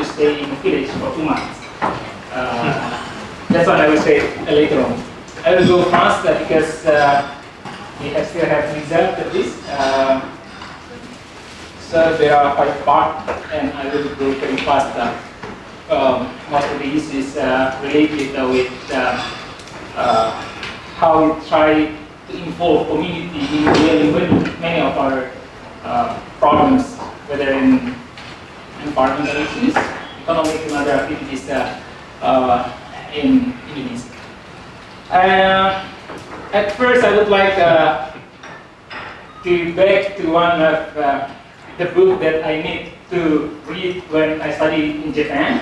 to stay in the village for two months. Uh, that's what I will say later on. I will go faster because uh, we have still have result of this. Uh, so there are five parts, and I will go very fast. Um, most of the issues uh, related with uh, uh, how we try to involve community in dealing with many of our uh, problems, whether in environmental issues, economic and other activities uh, uh, in Indonesia. Uh, at first, I would like uh, to back to one of uh, the book that I need to read when I study in Japan.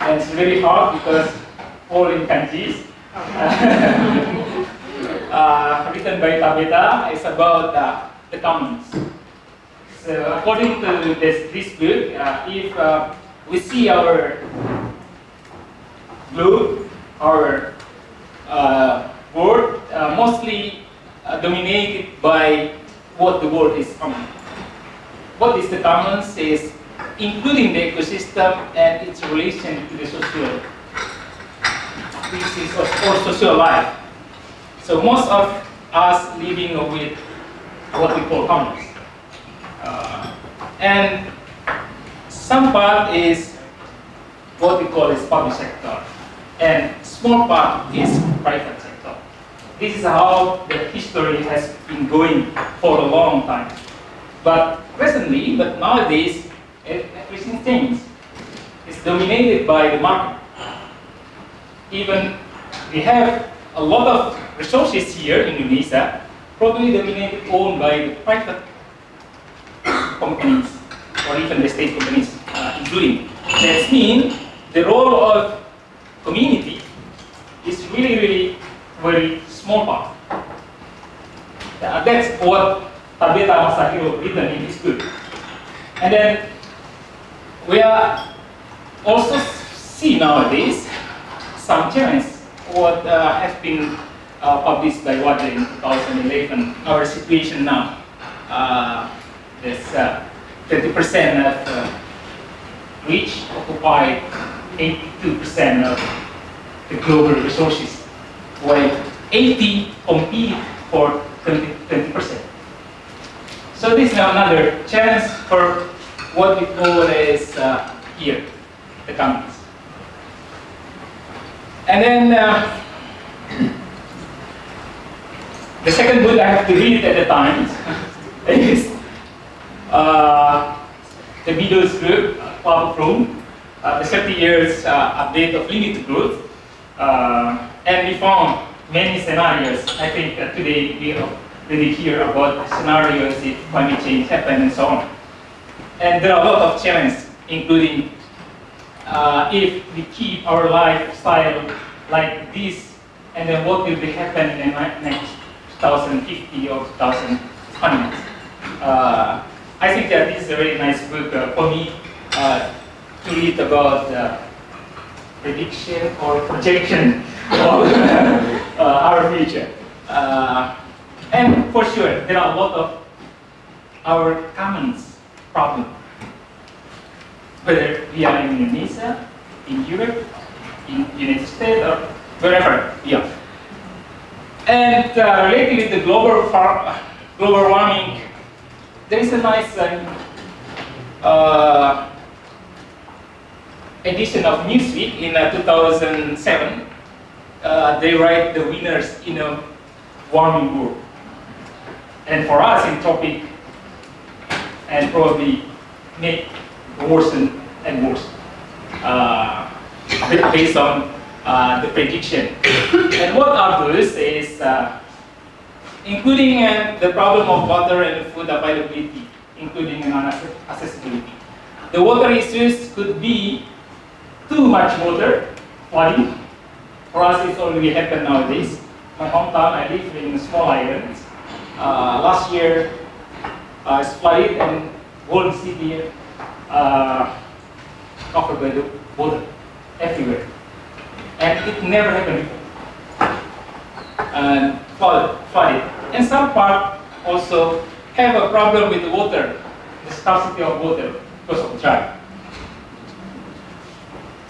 And it's very hard because all in kanjis. uh, written by Tabeta is about uh, the commons. So according to this, this book, uh, if uh, we see our globe, our uh, world, uh, mostly uh, dominated by what the world is common. What is the commons is including the ecosystem and its relation to the social, this is or social life. So most of us living with what we call commons. Uh, and some part is what we call is public sector, and small part is private sector. This is how the history has been going for a long time. But recently, but nowadays, everything changed. It's dominated by the market. Even we have a lot of resources here in Indonesia, probably dominated owned by the private companies or even the state companies, uh, including. That means the role of community is really, really very small part. Uh, that's what Tabeta Masahiro written in his book. And then we are also see nowadays some challenge what uh, has been uh, published by Water in 2011, our situation now. Uh, there's 20% of rich occupy 82% of the global resources, while 80 compete for 20 percent. So this is another chance for what we call as uh, here, the companies. And then uh, the second book I have to read at the time is uh, the Meadows Group, Paul Froome, uh, the 30 years uh, update of limited growth. Uh, and we found many scenarios. I think today we already hear about scenarios if climate change happens and so on. And there are a lot of challenges, including uh, if we keep our lifestyle like this, and then what will be happen in the next 2050 or 2100. Uh, I think that this is a very nice book uh, for me uh, to read about uh, prediction or projection of uh, our future. Uh, and for sure, there are a lot of our commons problem. Whether we are in Indonesia, in Europe, in United States, or wherever we are. And uh, related with the global, global warming, there is a nice uh, uh, edition of Newsweek in uh, 2007. Uh, they write the winners in a warming world. And for us in topic, and probably make worse and worse uh, based on uh, the prediction. and what are those is uh, including uh, the problem of water and food availability, including accessibility. The water issues could be too much water, flooding. For us, it's already happened nowadays. My hometown, I live in a small island. Uh, last year, uh, it's flooded and whole city uh, covered by the water everywhere. And it never happened before. And flooded, flooded. And some part also have a problem with the water, the scarcity of water because of drought.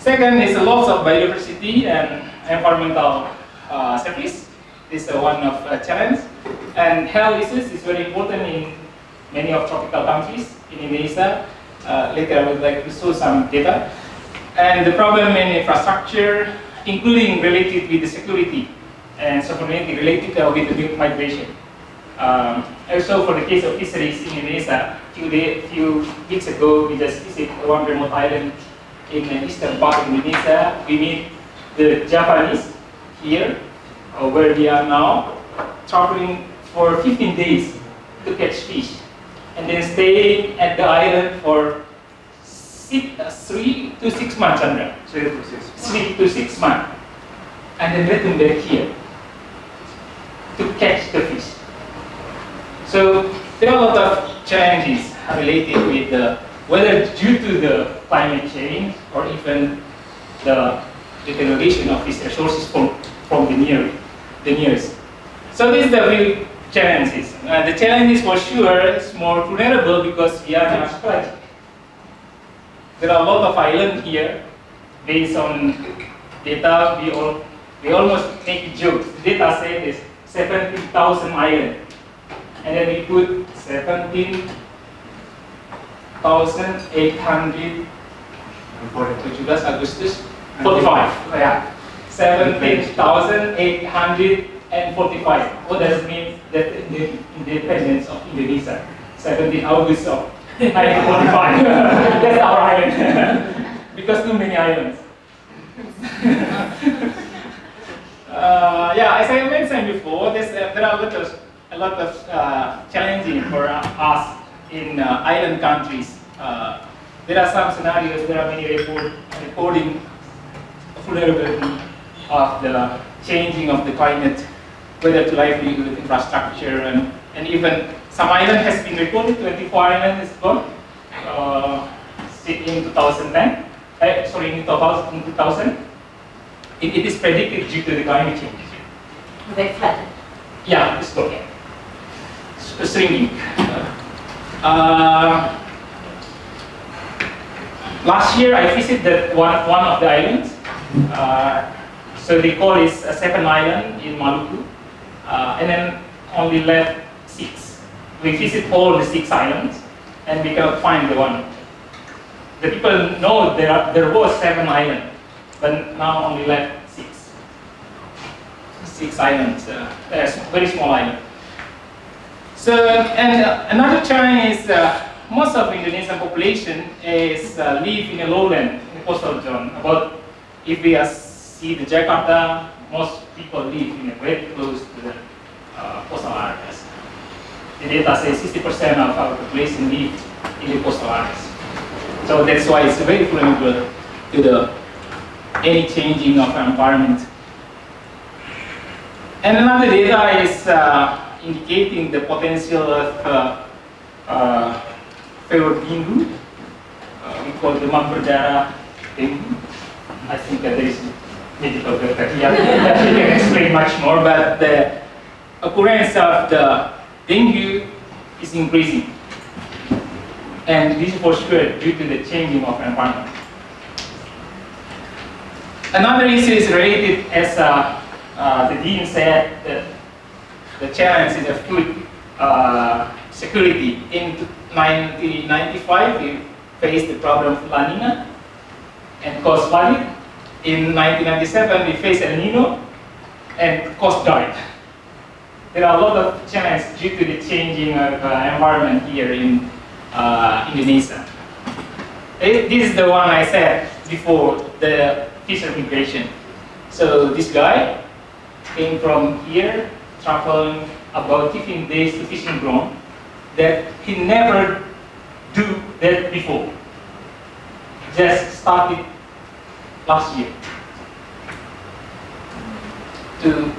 Second is a loss of biodiversity and environmental uh, service. This is one of uh. And health issues is very important in many of tropical countries in Indonesia. Uh, later I would like to show some data. And the problem in infrastructure, including related with the security and sovereignty related with the migration. Um, also for the case of fisheries in Indonesia, few, day, few weeks ago we just visited one remote island in the eastern part of Indonesia. We meet the Japanese here, uh, where we are now, traveling for 15 days to catch fish. And then staying at the island for six, uh, three to six months. Three to six. Three to six months. And then return back here to catch the fish. So there are a lot of challenges related with the, whether due to the climate change or even the deterioration of these resources from, from the near the nearest. So these are the real challenges. Uh, the challenges for sure is more vulnerable because we are an archipelago. There are a lot of islands here based on data we all we almost make jokes. The data set is 17,000 islands. And then we put 17,800 17 Agustus 45. Yeah. 17,845. What does it mean that the independence of Indonesia? 17 August of 1945. That's our island. because too many islands. uh, yeah, as I mentioned before, uh, there are a lot of, a lot of uh, challenging for us in uh, island countries. There are some scenarios, there are many report, reporting vulnerability of the changing of the climate, whether to livelihood, infrastructure, and, and even some island has been reported, 24 island is gone uh, in 2010, uh, sorry, in 2000. 2000. It, it is predicted due to the climate change. They flooded. Yeah, it's gone. Shrinking. Uh, last year I visited one, one of the islands. Uh, so they call it a seven island in Maluku. Uh, and then only left six. We visit all the six islands and we cannot find the one. The people know there, are, there was seven islands, but now only left six. Six islands, uh, very small island. So, and another challenge is uh, most of the Indonesian population is uh, live in a lowland, in coastal zone. About if we uh, see the Jakarta, most people live in a very close to the uh, coastal areas. The data says 60% of our population live in the coastal areas. So that's why it's very vulnerable to the any changing of environment. And another data is uh, indicating the potential of uh, fever dengue. Uh, we call the Mamberdara dengue. I think that there is medical that he can explain much more, but the occurrence of the dengue is increasing. And this is for sure due to the changing of environment. Another issue is related, as uh, uh, the dean said, the challenge is the food uh, security. In 1995, we faced the problem of La Nina and caused flooding. In 1997, we faced El Nino and caused drought. There are a lot of challenges due to the changing of uh, environment here in uh, Indonesia. Eh, This is the one I said before, the fisher migration. So this guy came from here, traveling about 15 days to fishing ground, that he never do that before. Just started last year to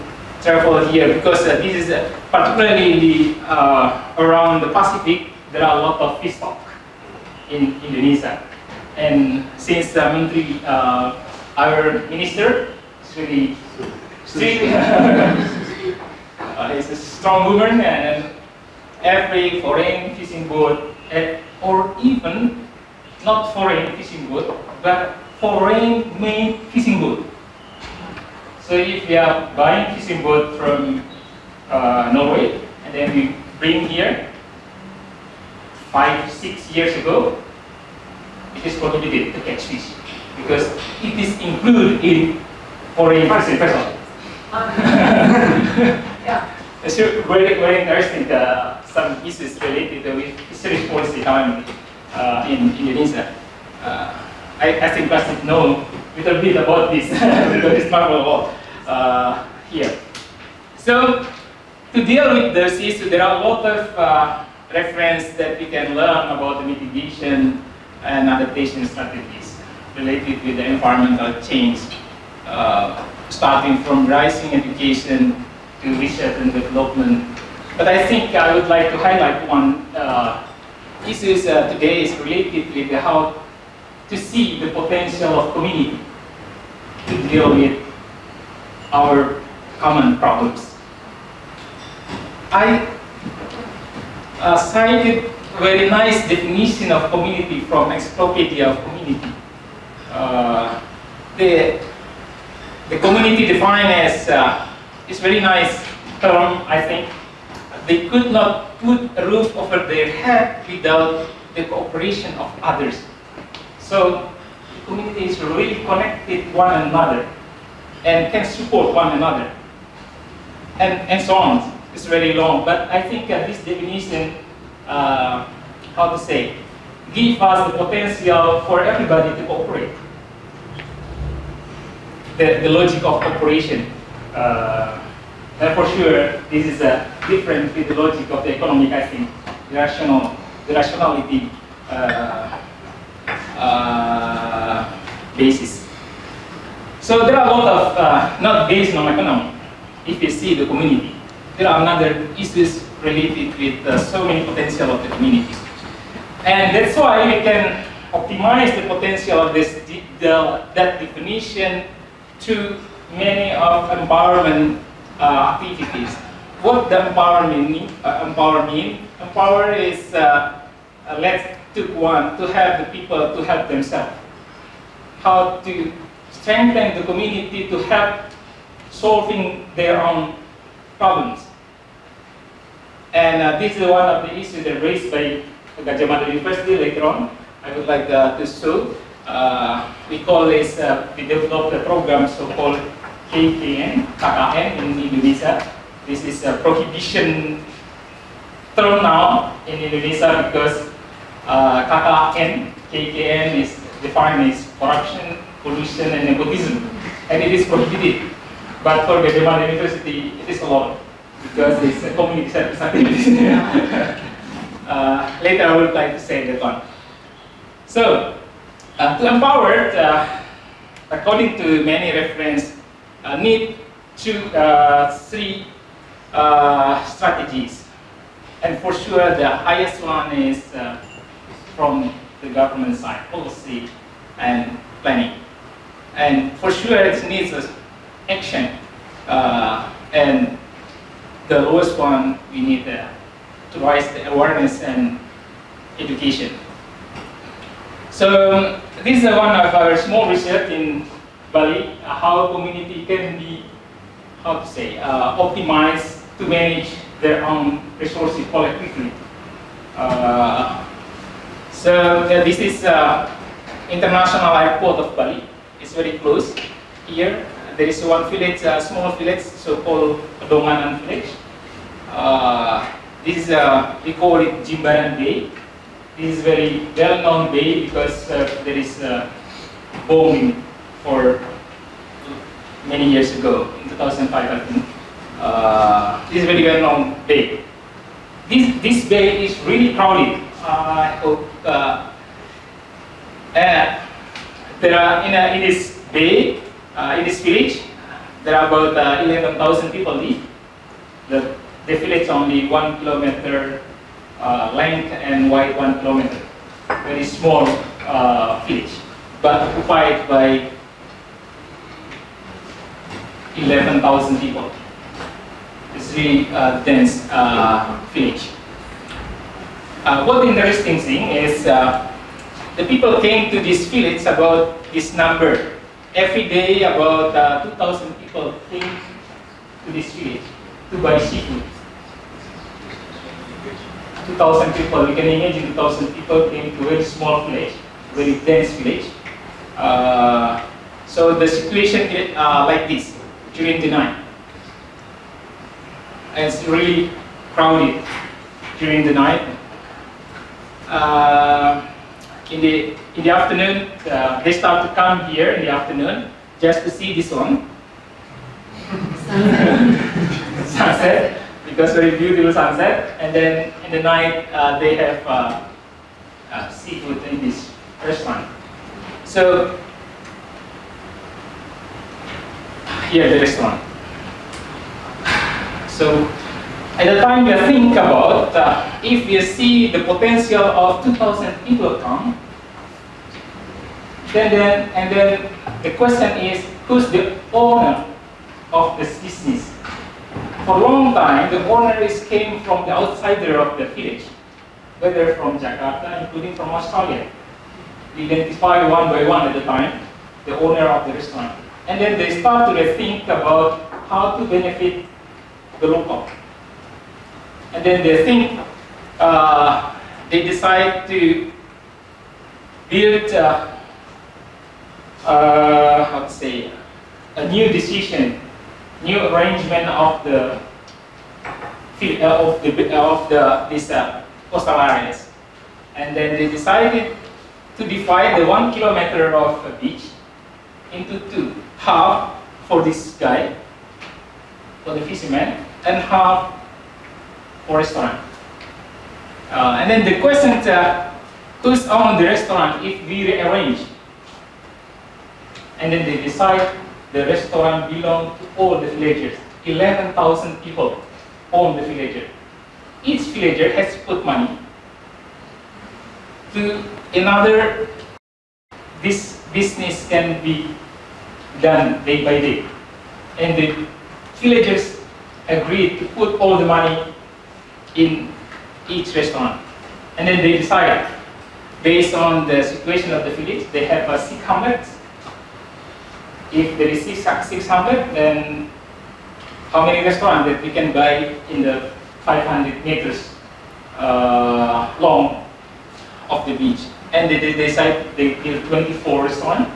travel here because uh, this is uh, particularly the, uh, around the Pacific, there are a lot of fish stock in Indonesia. And since the Menteri, uh, our minister, Sri Sri, uh, is a strong woman and every foreign fishing boat, or even not foreign fishing boat, but foreign-made fishing boat. So if we are buying fishing boat from uh, Norway, and then we bring here, five, six years ago, it is prohibited to catch fish because it is included in foreign fishing vessel. Yeah. It's very, very interesting, uh, some issues related with fisheries policy currently uh, in Indonesia. Uh, I, I think Basit know a little bit about this because it's lot uh, here. So, to deal with those issue, there are a lot of uh, reference that we can learn about the mitigation and adaptation strategies related with the environmental change, uh, starting from rising education to research and development. But I think I would like to highlight one uh, issue uh, today is related with how to see the potential of community to deal with our common problems. I uh, cited very nice definition of community from Encyclopedia of Community. Uh, the, the community defined as uh, is very nice term, I think. They could not put a roof over their head without the cooperation of others. So the community is really connected one another and can support one another. And, and so on. It's very long, but I think uh, this definition, uh, how to say, give us the potential for everybody to cooperate. The, the logic of cooperation. Uh, and for sure, this is uh, different with the logic of the economic, I think, the, rational, the rationality uh, uh, basis. So there are a lot of, uh, not based on economy, if you see the community. There are another issues related with uh, so many potential of the community. And that's why we can optimize the potential of this, the, that definition to many of environment uh, activities. What the empowerment mean? Uh, empower mean? Empower is uh, let's take one to have the people to help themselves. How to strengthen the community to help solving their own problems. And uh, this is one of the issues that raised by Gadjah Mada University later on. I would like uh, to show. Uh, we call this, uh, we developed a program so-called KKN, KKN in Indonesia. This is a prohibition term now in Indonesia because uh, KKN, KKN is defined as corruption, collusion, and nepotism. And it is prohibited. But for Gadjah Mada University, it is allowed because it's a community service activity. uh, later I would like to say that one. So, uh, to empower, uh, according to many reference, uh, need two, uh, three uh, strategies. And for sure, the highest one is from the government side, policy and planning. And for sure, it needs action. and the lowest one, we need to raise the awareness and education. So this is one of our small research in Bali, uh, how community can be, how to say, uh, optimized to manage their own resources collectively. Uh, so this is uh, International Airport of Bali. It's very close. Here, there is one village, a small village, so-called Donganan village. Uh, this is, uh, we call it Jimbaran Bay. This is very well-known bay because uh, there is uh, bombing for many years ago, in 2005 I think. Uh, this is very well-known bay. This, this bay is really crowded. I hope uh, there are in, a, in this bay, uh, in this village, there are about 11,000 people live. The, the village only one kilometer uh, length and wide one kilometer. Very small uh, village, but occupied by 11,000 people. Really uh, dense uh, village. Uh, what interesting thing is uh, the people came to this village about this number. Every day, about uh, 2,000 people came to this village to buy seafood. 2,000 people, you can imagine 2,000 people came to a very small village, very dense village. Uh, so the situation uh, like this during the night. And it's really crowded during the night. Uh, in the in the afternoon, uh, they start to come here in the afternoon just to see this one sunset because very beautiful sunset. And then in the night, uh, they have uh, uh, seafood in this restaurant. So here the restaurant. So at the time you think about uh, if you see the potential of 2,000 people come, then, then and then the question is who's the owner of this business? For a long time, the owners came from the outsider of the village, whether from Jakarta, including from Australia. We identify one by one at the time the owner of the restaurant. And then they start to think about how to benefit the local. And then they think, uh, they decide to build, uh, uh, how to say, a new decision, new arrangement of the uh, of the of the this uh, coastal areas, and then they decided to divide the one kilometer of beach into two, half for this guy, for the fisherman, and half for restaurant. Uh, and then the question uh, who's on the restaurant if we rearrange? And then they decide the restaurant belong to all the villagers. 11,000 people own the villager. Each villager has put money to another, this business can be done day by day. And the villagers agreed to put all the money in each restaurant. And then they decided, based on the situation of the village, they have a six hamlets. If there is six, six hamlet, then how many restaurants that we can buy in the 500 meters uh, long of the beach? And they, they decide they build 24 restaurants.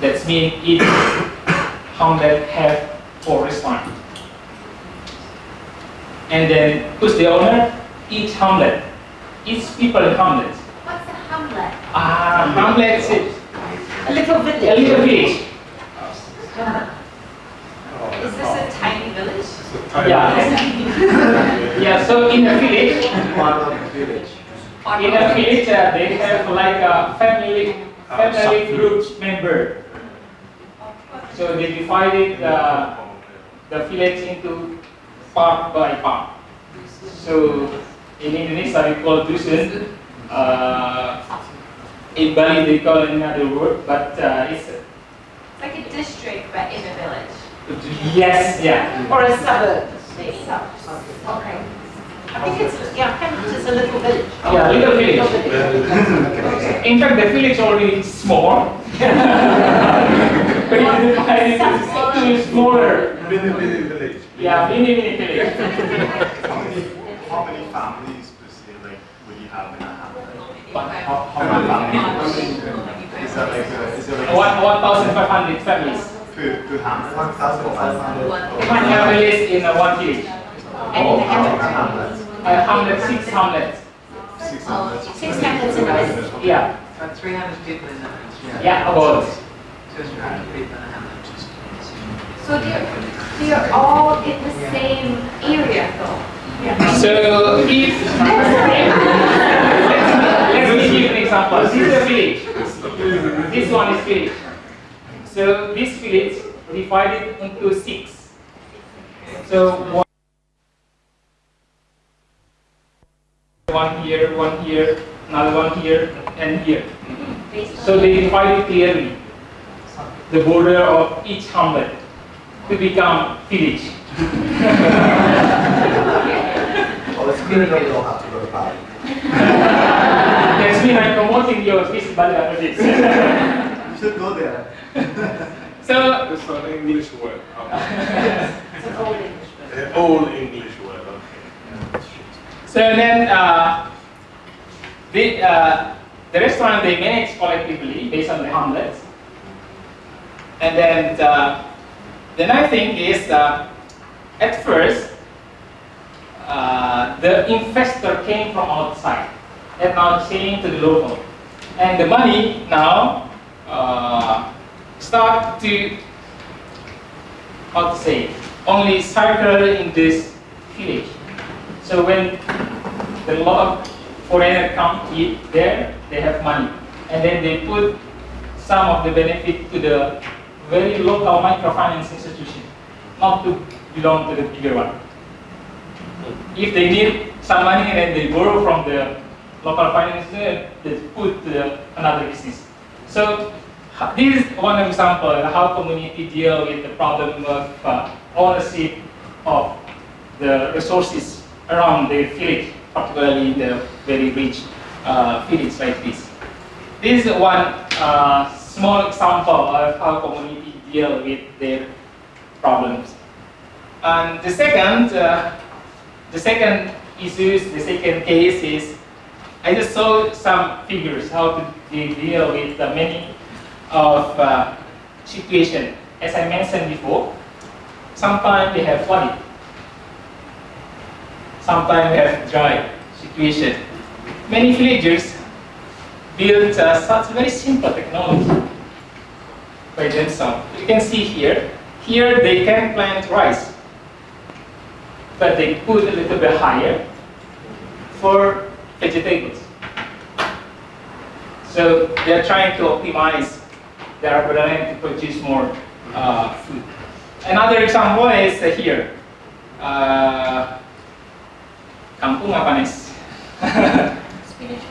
That's mean each hamlet have four restaurants. And then who's the owner? Each hamlet. Each people in hamlet. What's a hamlet? Ah, hamlet is A little village. a little village. Is this a tiny village? Yeah. yeah, so in a village, Part of the village. in a village, uh, they have like a family, family group member. So they divided uh, the village into part by part. So in Indonesia we call dusun. Uh, in Bali they call another word, but uh, it's It's like a district, but in a village. yes, yeah. Or a suburb. maybe. Okay. I think it's, yeah, Cambridge is a little village. Yeah, little village. village. In fact, the village already small. but divide it to smaller. Mini, mini village. Yeah, mini mini village. How many, how many families per se, like, would you have in a hamlet? How, how many families? Is that like, a- is it like? One one thousand five hundred families. Per, per hamlet? One thousand five hundred. One families in uh, one village. Oh, how many hamlets? A hamlet, six hamlets. Six hamlets. Six hamlets in a village. Yeah, About 300 people in that village, yeah, about. 200 people in a hamlet. So they're, they're all in the same area though? Yeah. So if let's give you an example. This is a village. This one is village. So this village divided into six. So one, one here, one here, another one here, and here. So they divided clearly the border of each hamlet to become village. Well, it's good enough we don't have to go to Bali. Then Imagine I'm promoting your fish Bali after this. You should go there. so, It's an English word. It's an old English word. An old English word, okay. so then uh, the, uh, the restaurant they manage collectively based on the hamlets. And then uh, the nice thing is uh, at first uh, the investor came from outside and now changed to the local. And the money now uh, start to, how to say, only circle in this village. So when the lot of foreigner come eat there, they have money. And then they put some of the benefit to the very local microfinance institution, not to belong to the bigger one. If they need some money, then they borrow from the local finance they put the, another business. So this is one example of how community deal with the problem of uh, ownership of the resources around the village, particularly the very rich uh, village like this. This is one uh, small example of how community deal with their problems. And the second, uh, the second issues, the second case is, I just saw some figures how to deal with the many of uh, situation. As I mentioned before, sometimes they have flooding, sometimes they have dry situation. Many villagers build uh, such very simple technology by themselves. You can see here, here they can plant rice, but they put a little bit higher for vegetables. So they are trying to optimize their land to produce more uh, food. Another example is uh, here. Uh, kangkung apa? Spinach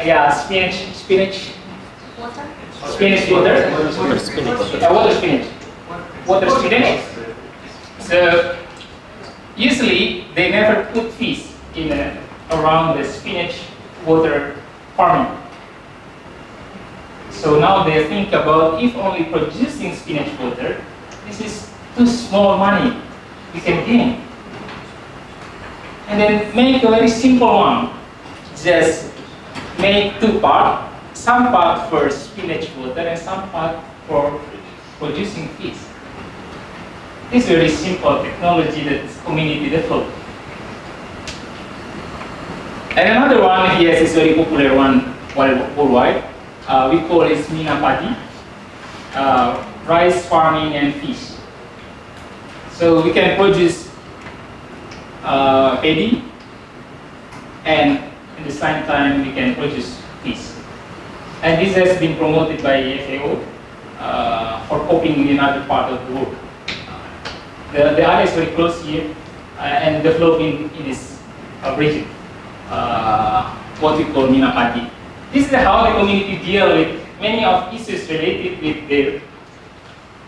yeah, spinach, spinach, Water? Spinach water. Uh, water spinach. Water spinach. So usually they never put fish in uh, around the spinach water farming. So now they think about if only producing spinach water, this is too small money we can gain. And then make a very simple one. Just make two part, some part for spinach water and some part for producing fish. This very simple technology that community developed. And another one is a very popular one worldwide. Uh, we call it Minapadi, uh, rice farming and fish. So we can produce uh, paddy and at the same time we can produce fish. And this has been promoted by FAO uh, for coping in other part of the world. The, the area is very close here uh, and developing in this uh, region, uh, what we call Minapadi. This is how the community deal with many of issues related with the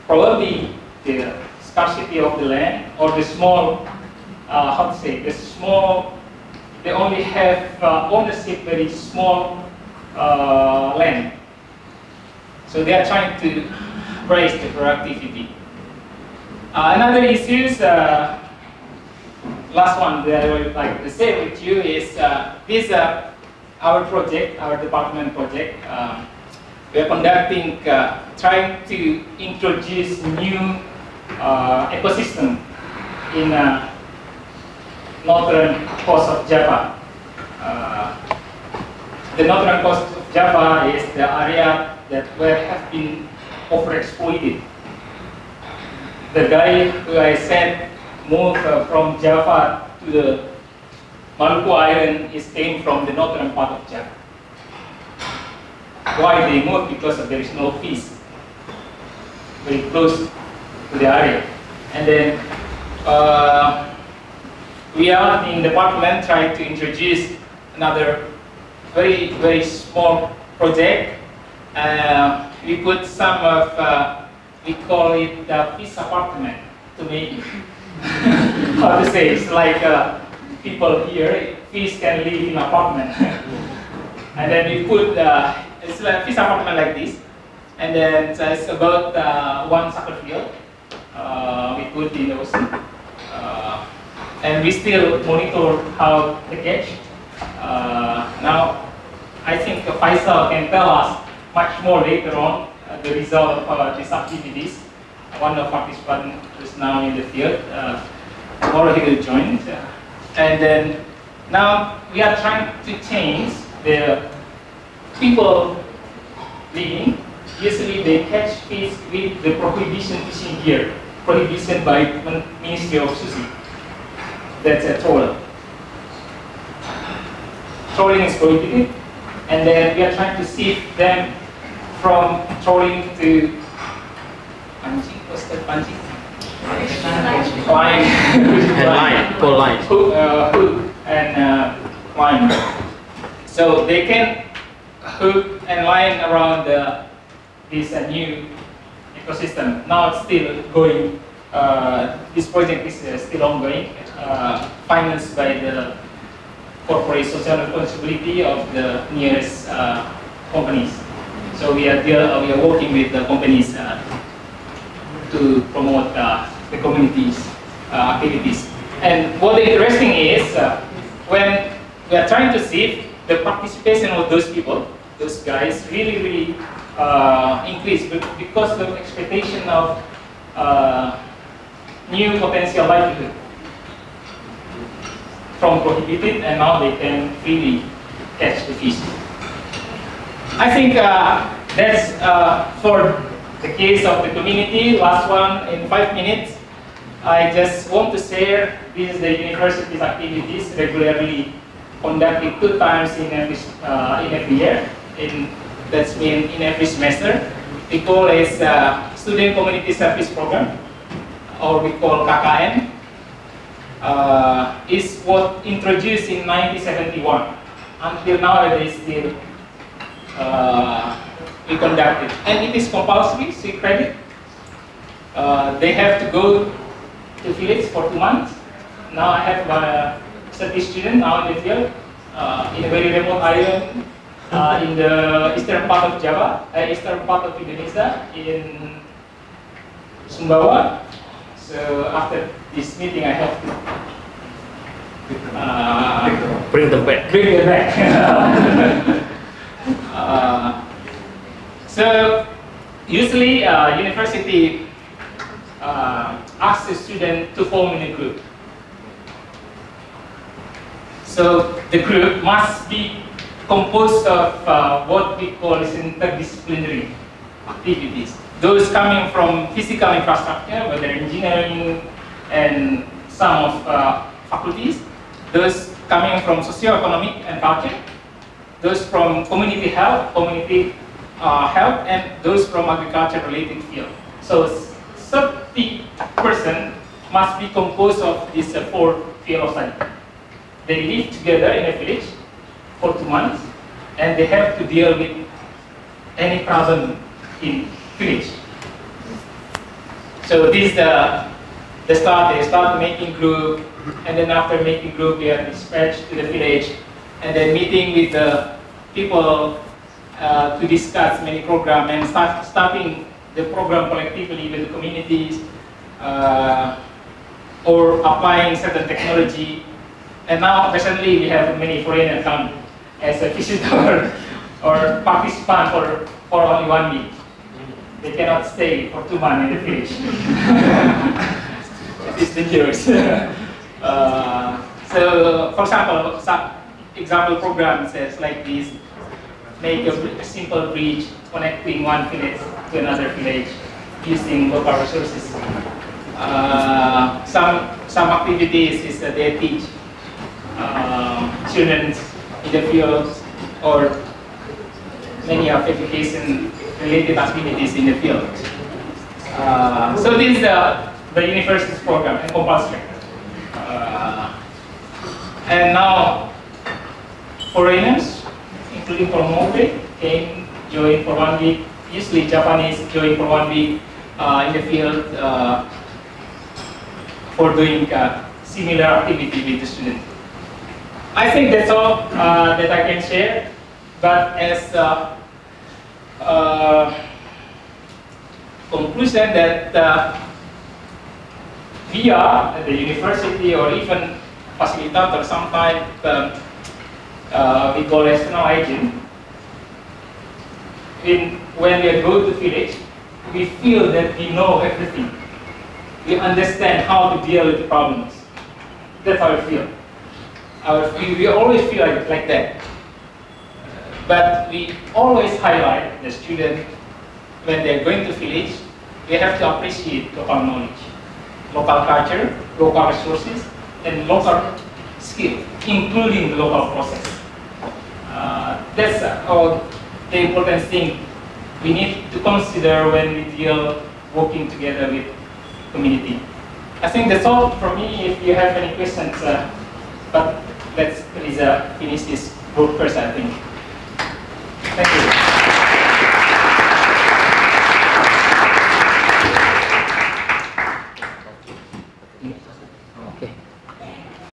probably the scarcity of the land or the small, uh, how to say, the small, they only have uh, ownership very small uh, land. So they are trying to raise the productivity. Uh, another issue uh, last one that I would like to say with you is uh, this uh, our project, our department project. Um, we are conducting, uh, trying to introduce new uh, ecosystem in uh, northern coast of Java. The northern coast of Java is the area that where have been overexploited. The guy who I said moved uh, from Java to the Maluku Island is came from the northern part of Java. Why they moved? Because there is no fish very close to the area. And then uh, we are in the department trying to introduce another very, very small project. Uh, we put some of, uh, we call it the fish apartment to make. How to say, it's like uh, people here, fish can live in apartment. And then we put, uh, it's like this apartment like this. And then it's about uh, one soccer field. Uh, we put in the ocean. And we still monitor how the catch. Uh, now, I think Faisal can tell us much more later on uh, the result of uh, these activities. One of participants is now in the field. Tomorrow he will join. And then now we are trying to change the people living. Usually they catch fish with the prohibition fishing gear, prohibition by Ministry of Susi. That's a trawl. Trawling is prohibited, and then we are trying to shift them from trawling to pancing. What's that pancing? Line. And line, pull line. Hook, uh, hook and uh, line. So they can hook and line around the, this uh, new ecosystem. Now it's still going. Uh, this project is uh, still ongoing, uh, financed by the corporate social responsibility of the nearest uh, companies. So we are deal, uh, we are working with the companies uh, to promote uh, the community's activities. And what interesting is when we are trying to see the participation of those people, those guys, really, really uh, increased because the expectation of uh, new potential livelihood from prohibited and now they can freely catch the fish. I think uh, that's uh, for the case of the community. Last one in five minutes. I just want to share this is the university's activities regularly conducted two times in every, uh, in every year. In, that's mean in every semester. We call it uh, Student Community Service Program, or we call KKN. Uh, is what introduced in 1971. Until nowadays, still uh, we conduct it. And it is compulsory, see credit. Uh, they have to go to village for two months. Now I have a study student now in the field, uh, in a very remote island, uh, in the eastern part of Java, uh, eastern part of Indonesia, in Sumbawa. So after this meeting, I have to uh, Bring them back. bring it back. uh, so usually uh, university uh, asks the student to form in a group. So the group must be composed of uh, what we call is interdisciplinary activities. Those coming from physical infrastructure, whether engineering and some of uh, faculties, those coming from socioeconomic and culture, those from community health, community uh, health, and those from agriculture-related field. So 30% must be composed of these uh, four field of study. They live together in a village for two months, and they have to deal with any problem in So this is the, the start. They start making group, and then after making group, they are dispatched to the village, and then meeting with the people uh, to discuss many program and start starting the program collectively with the communities uh, or applying certain technology. And now recently we have many foreigners come as a visitor or participant for, for only one week. They cannot stay for two months in the village. it is dangerous. uh, so, for example, some example program says like this, make a, a simple bridge connecting one village to another village using local resources. Uh, some, some activities is that they teach uh, children in the fields or many of education related activities in the field. Uh, so this is the, the university's program and compulsory. Uh, and now foreigners, including from Norway, came, joined for one week. Usually Japanese join for one week uh, in the field uh, for doing uh, similar activity with the student. I think that's all uh, that I can share. But as uh, conclusion that uh, are at the university or even facilitator sometimes um, uh, we call external. In, when we go to village, we feel that we know everything. We understand how to deal with problems. That's how we feel. Our, we, we always feel like, like that. But we always highlight the student when they're going to village, they have to appreciate local knowledge, local culture, local resources, and local skill, including local process. Uh, that's uh, all the important thing we need to consider when we deal working together with community. I think that's all from me. If you have any questions, uh, but let's Lisa finish this book first, I think. Thank you.